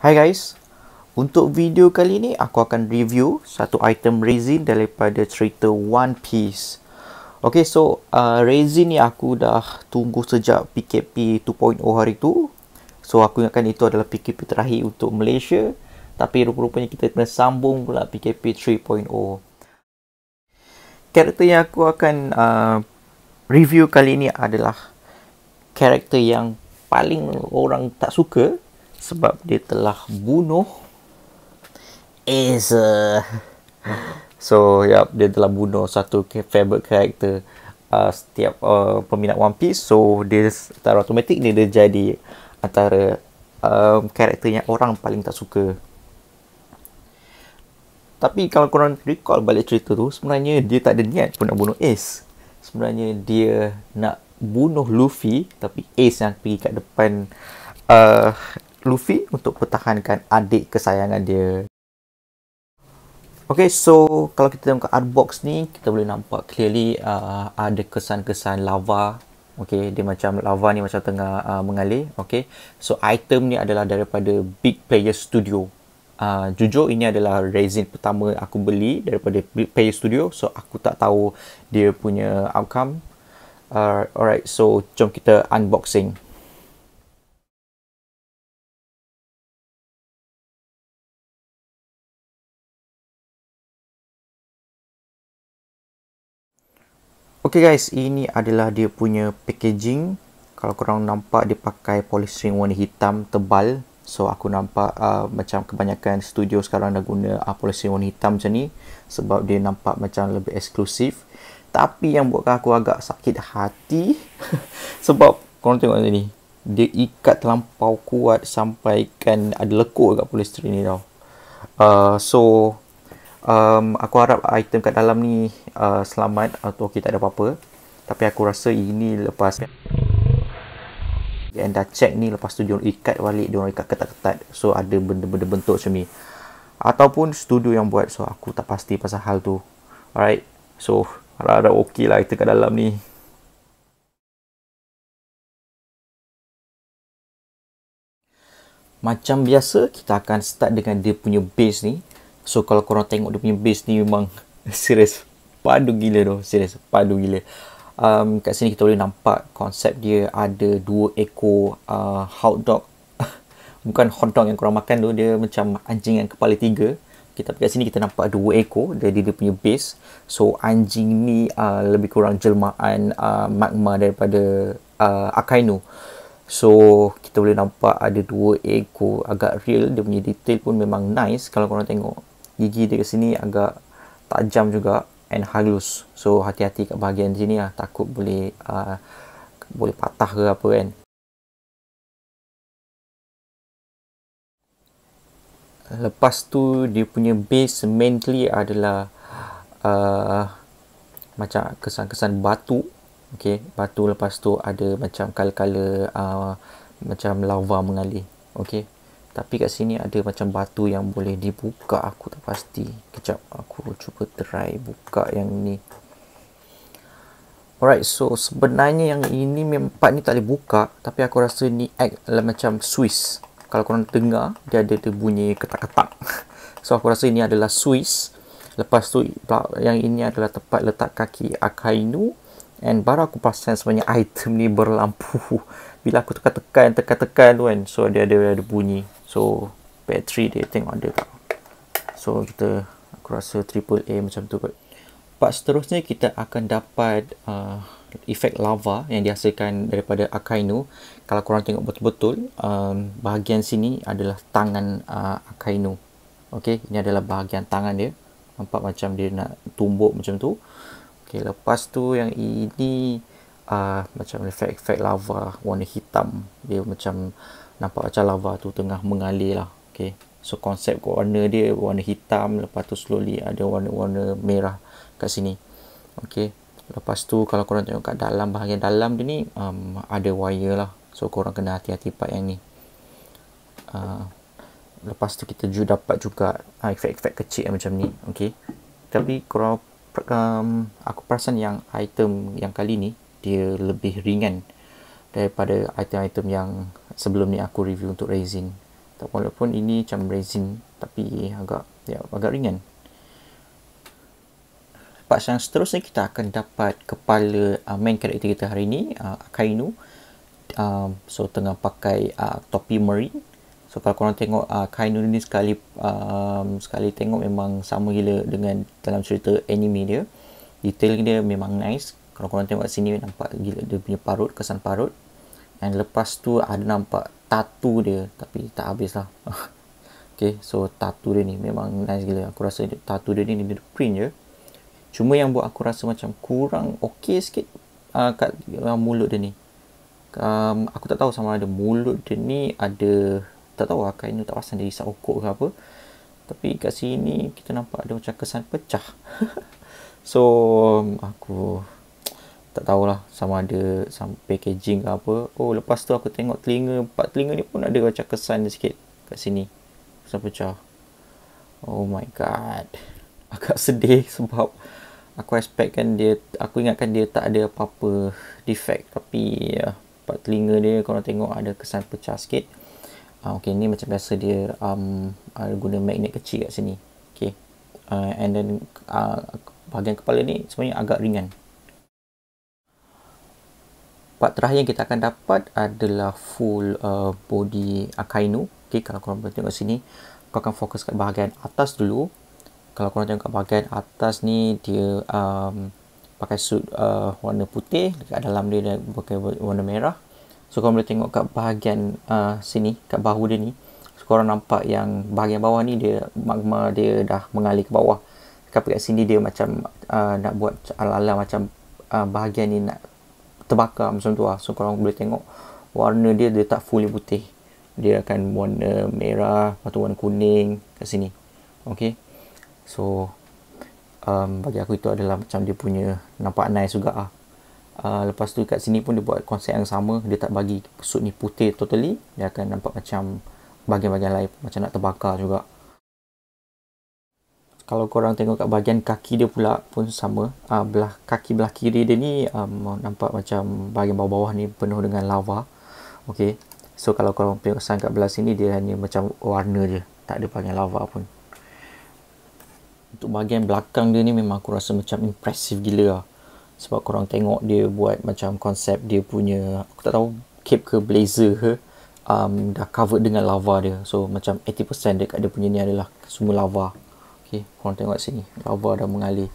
Hai guys, untuk video kali ni aku akan review satu item resin daripada cerita One Piece. Okay, so uh, resin ni aku dah tunggu sejak PKP 2.0 hari tu. So aku ingatkan itu adalah PKP terakhir untuk Malaysia. Tapi rupa-rupanya kita kena sambung pula PKP 3.0. Karakter yang aku akan uh, review kali ni adalah karakter yang paling orang tak suka sebab dia telah bunuh Acer. So, yep, dia telah bunuh satu favorite character uh, setiap uh, peminat One Piece. So, dia secara automatik dia, dia jadi antara um, karakter yang orang paling tak suka. Tapi kalau korang recall balik cerita tu, sebenarnya dia tak ada niat pun nak bunuh Ace. Sebenarnya dia nak bunuh Luffy, tapi Ace yang pergi kat depan uh, Luffy untuk pertahankan adik kesayangan dia. Okay, so kalau kita tengok art box ni, kita boleh nampak clearly uh, ada kesan-kesan lava. Okay, dia macam lava ni macam tengah uh, mengalir. Okay, so item ni adalah daripada Big Player Studio. Uh, jujur ini adalah resin pertama aku beli daripada Player Studio. So aku tak tahu dia punya outcome. Uh, alright, so jom kita unboxing. Okay guys, ini adalah dia punya packaging. Kalau korang nampak dia pakai polystyrene warna hitam tebal. So aku nampak uh, macam kebanyakan studio sekarang dah guna uh, polystyrene warna hitam macam ni. Sebab dia nampak macam lebih eksklusif. Tapi yang buatkan aku agak sakit hati. sebab korang tengok ni. Dia ikat terlampau kuat sampai kan ada lekuk dekat polystyrene ni tau. Uh, so um, aku harap item kat dalam ni uh, selamat atau kita ada apa-apa. Tapi aku rasa ini lepas yang dah check ni lepas tu diorang ikat balik diorang ikat ketat-ketat. So ada benda-benda bentuk macam ni. Ataupun studio yang buat. So aku tak pasti pasal hal tu. Alright. So harap-harap okey lah item kat dalam ni. Macam biasa kita akan start dengan dia punya base ni So kalau korang tengok dia punya base ni memang serius padu gila tu. Serius padu gila. Um, kat sini kita boleh nampak konsep dia ada dua ekor uh, hot dog. Bukan hot dog yang korang makan tu. Dia macam anjing yang kepala tiga. Kita kat sini kita nampak dua ekor dari dia punya base. So anjing ni uh, lebih kurang jelmaan uh, magma daripada uh, Akainu. So kita boleh nampak ada dua ekor agak real. Dia punya detail pun memang nice kalau korang tengok gigi dia kat sini agak tajam juga and halus so hati-hati kat bahagian sini lah. Takut boleh uh, boleh patah ke apa kan. Lepas tu dia punya base mainly adalah uh, macam kesan-kesan batu. Okay batu lepas tu ada macam kala-kala uh, macam lava mengalir. Okay tapi kat sini ada macam batu yang boleh dibuka aku tak pasti. Kejap aku cuba try buka yang ni. Alright so sebenarnya yang ini part ni tak boleh buka tapi aku rasa ni act lah macam Swiss. Kalau korang dengar dia ada dia bunyi ketak-ketak. So aku rasa ini adalah Swiss. Lepas tu yang ini adalah tempat letak kaki Akainu. And baru aku perasan sebenarnya item ni berlampu. Bila aku tekan-tekan tekan-tekan tu kan so dia ada ada bunyi so battery dia tengok ada so kita aku rasa triple A macam tu kot. Part seterusnya kita akan dapat uh, efek lava yang dihasilkan daripada Akainu. Kalau korang tengok betul-betul um, bahagian sini adalah tangan uh, Akainu. Ok ini adalah bahagian tangan dia. Nampak macam dia nak tumbuk macam tu. Ok lepas tu yang ini uh, macam efek-efek lava warna hitam. Dia macam nampak macam lava tu tengah mengalir lah okay. so konsep warna dia warna hitam lepas tu slowly ada warna-warna merah kat sini okay. lepas tu kalau korang tengok kat dalam bahagian dalam dia ni um, ada wire lah so korang kena hati-hati part yang ni uh, lepas tu kita juga dapat juga uh, efek-efek kecil macam ni okay. tapi korang um, aku perasan yang item yang kali ni dia lebih ringan daripada item-item yang sebelum ni aku review untuk resin. Walaupun ini macam resin tapi agak ya agak ringan. Part yang seterusnya kita akan dapat kepala uh, main karakter kita hari ini uh, Akainu. Um, so tengah pakai uh, topi marine so kalau korang tengok uh, Akainu ni sekali um, sekali tengok memang sama gila dengan dalam cerita anime dia. Detail dia memang nice. Kalau korang tengok sini nampak gila dia punya parut kesan parut dan lepas tu ada nampak tattoo dia tapi tak habis lah Okay, so tattoo dia ni memang nice gila aku rasa tattoo dia ni dia print je Cuma yang buat aku rasa macam kurang okey sikit uh, kat uh, mulut dia ni. Um, aku tak tahu sama ada mulut dia ni ada tak tahu lah kain tak pasang isap okok ke apa. Tapi kat sini kita nampak ada macam kesan pecah. so aku tak tahulah sama ada sama packaging ke apa. Oh lepas tu aku tengok telinga, empat telinga ni pun ada macam kesan sikit kat sini. Kesan pecah. Oh my god. Agak sedih sebab aku expectkan dia aku ingatkan dia tak ada apa-apa defect tapi ya uh, telinga dia kalau tengok ada kesan pecah sikit uh, okey ni macam biasa dia um uh, guna magnet kecil kat sini okey uh, and then uh, bahagian kepala ni sebenarnya agak ringan part terakhir yang kita akan dapat adalah full uh, body Akainu. Okey kalau korang boleh tengok sini aku akan fokus kat bahagian atas dulu. Kalau korang tengok kat bahagian atas ni dia um, pakai suit uh, warna putih. Dekat dalam dia dia pakai warna merah. So korang boleh tengok kat bahagian uh, sini kat bahu dia ni. So, korang nampak yang bahagian bawah ni dia magma dia dah mengalir ke bawah. Kat sini dia macam uh, nak buat ala-ala macam uh, bahagian ni nak terbakar macam tu lah. So korang boleh tengok warna dia dia tak fully putih. Dia akan warna merah atau warna kuning kat sini. Okay? So um, bagi aku itu adalah macam dia punya nampak nice juga ah. Uh, lepas tu kat sini pun dia buat konsep yang sama. Dia tak bagi suit ni putih totally. Dia akan nampak macam bahagian-bahagian lain macam nak terbakar juga kalau korang tengok kat bahagian kaki dia pula pun sama uh, belah kaki belah kiri dia ni um, nampak macam bahagian bawah-bawah ni penuh dengan lava ok so kalau korang kesan kat belah sini dia hanya macam warna je tak ada bahagian lava pun untuk bahagian belakang dia ni memang aku rasa macam impressive gila lah. Sebab korang tengok dia buat macam konsep dia punya, aku tak tahu cape ke blazer ke, um, dah covered dengan lava dia. So macam 80% dekat dia punya ni adalah semua lava. Okay, korang tengok sini, lava dah mengalir.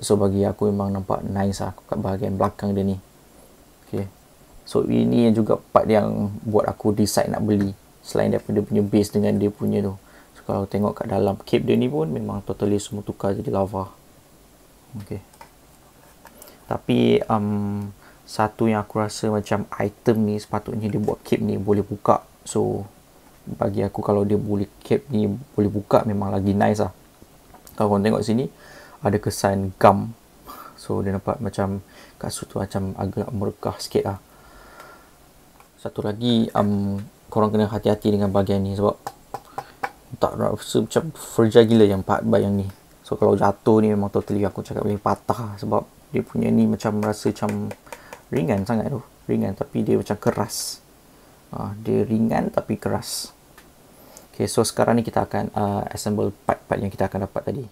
So bagi aku memang nampak nice lah kat bahagian belakang dia ni. Okay. So ini yang juga part yang buat aku decide nak beli. Selain daripada punya base dengan dia punya tu kalau tengok kat dalam cape dia ni pun memang totally semua tukar jadi lava okay. tapi um, satu yang aku rasa macam item ni sepatutnya dia buat cape ni boleh buka so bagi aku kalau dia boleh cape ni boleh buka memang lagi nice lah kalau korang tengok sini ada kesan gum so dia nampak macam kasut tu macam agak merekah sikit lah. Satu lagi um, korang kena hati-hati dengan bahagian ni sebab tak rasa macam fragile gila yang part bayang ni. So kalau jatuh ni memang totally aku cakap boleh patah sebab dia punya ni macam rasa macam ringan sangat tu. Ringan tapi dia macam keras. Uh, dia ringan tapi keras Okay, so sekarang ni kita akan uh, assemble part-part yang kita akan dapat tadi.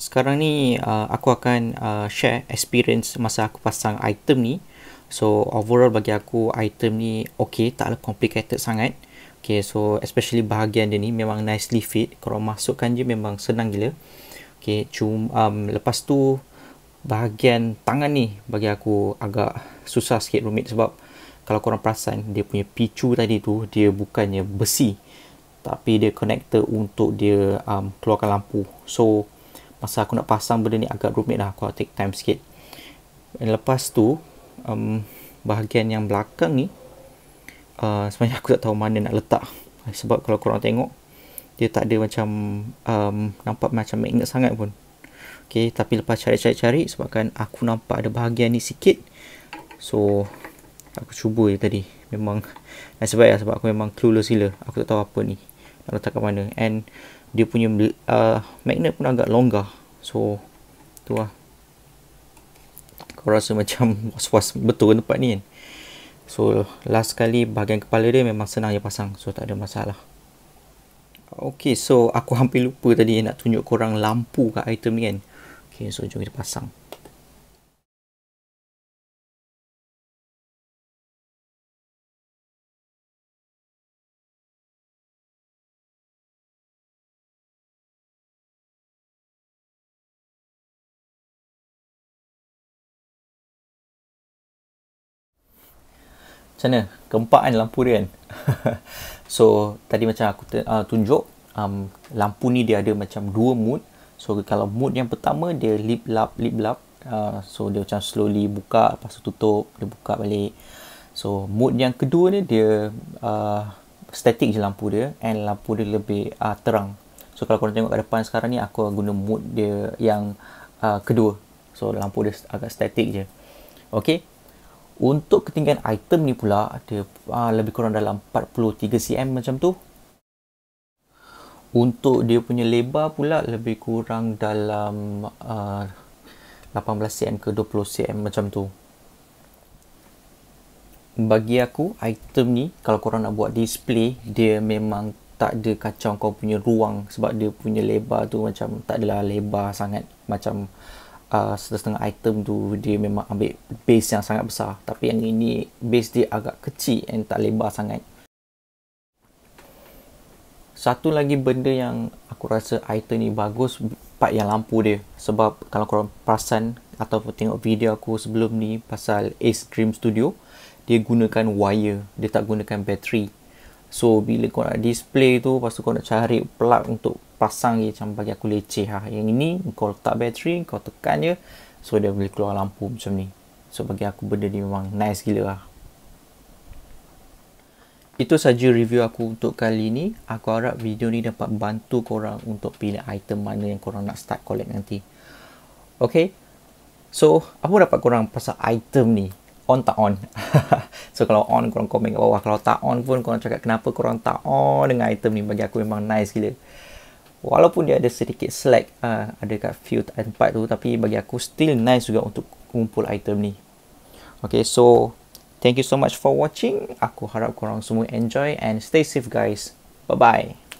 Sekarang ni uh, aku akan uh, share experience masa aku pasang item ni So overall bagi aku item ni okay, taklah complicated sangat. Okay, so especially bahagian dia ni memang nicely fit. Kalau masukkan je memang senang gila. Okay, cuma um, lepas tu bahagian tangan ni bagi aku agak susah sikit rumit sebab kalau korang perasan dia punya picu tadi tu dia bukannya besi tapi dia connector untuk dia um, keluarkan lampu. So masa aku nak pasang benda ni agak rumit lah aku take time sikit. Dan lepas tu um, bahagian yang belakang ni uh, sebenarnya aku tak tahu mana nak letak. Sebab kalau korang tengok dia tak ada macam um, nampak macam magnet sangat pun Okay, tapi lepas cari-cari-cari sebabkan aku nampak ada bahagian ni sikit. So aku cuba je tadi. Memang nasib baik lah sebab aku memang clueless gila. Aku tak tahu apa ni. Nak letak kat mana. And dia punya uh, magnet pun agak longgar. So tu lah. Kau rasa macam was-was betul tempat ni kan? So last kali bahagian kepala dia memang senang je pasang. So tak ada masalah. Okay, so aku hampir lupa tadi nak tunjuk korang lampu kat item ni kan. Okay, so jom kita pasang. Macam mana? Keempat kan lampu dia kan? so, tadi macam aku uh, tunjuk, um, lampu ni dia ada macam dua mood. So, kalau mood yang pertama, dia lip lap, lip lap. Uh, so, dia macam slowly buka, lepas tu tutup, dia buka balik. So, mood yang kedua ni, dia uh, static je lampu dia. And lampu dia lebih uh, terang. So, kalau korang tengok kat depan sekarang ni, aku guna mood dia yang uh, kedua. So, lampu dia agak static je. Okay. Untuk ketinggian item ni pula dia uh, lebih kurang dalam 43 cm macam tu. Untuk dia punya lebar pula lebih kurang dalam uh, 18 cm ke 20 cm macam tu. Bagi aku item ni kalau korang nak buat display dia memang tak ada kacau kau punya ruang sebab dia punya lebar tu macam tak adalah lebar sangat. Macam uh, setengah item tu dia memang ambil base yang sangat besar. Tapi yang ini base dia agak kecil and tak lebar sangat satu lagi benda yang aku rasa item ni bagus part yang lampu dia sebab kalau korang perasan atau tengok video aku sebelum ni pasal Ace Dream Studio dia gunakan wire dia tak gunakan bateri so bila kau nak display tu lepas tu kau nak cari plug untuk pasang je macam bagi aku leceh ha. Yang ini kau letak bateri, kau tekan je so dia boleh keluar lampu macam ni. So bagi aku benda ni memang nice gila lah. Itu saja review aku untuk kali ni. Aku harap video ni dapat bantu korang untuk pilih item mana yang korang nak start collect nanti. Okay. So, apa dapat korang pasal item ni? On tak on? so, kalau on, korang komen kat bawah. Kalau tak on pun, korang cakap kenapa korang tak on dengan item ni. Bagi aku memang nice gila walaupun dia ada sedikit slack uh, ada kat few tempat tu tapi bagi aku still nice juga untuk kumpul item ni okay so thank you so much for watching. Aku harap korang semua enjoy and stay safe guys. Bye bye